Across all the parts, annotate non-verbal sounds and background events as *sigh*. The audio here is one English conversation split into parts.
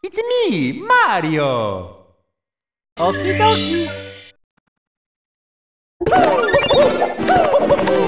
It's me, Mario! Okie dokie! *laughs*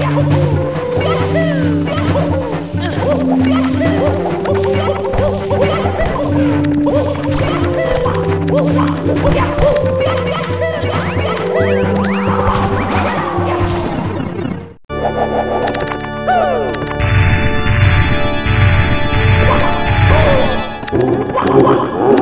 Yeah!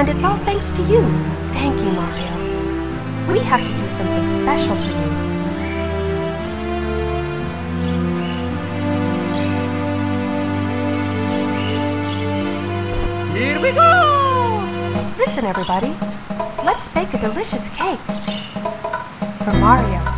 And it's all thanks to you. Thank you, Mario. We have to do something special for you. Here we go! Listen, everybody. Let's bake a delicious cake. For Mario.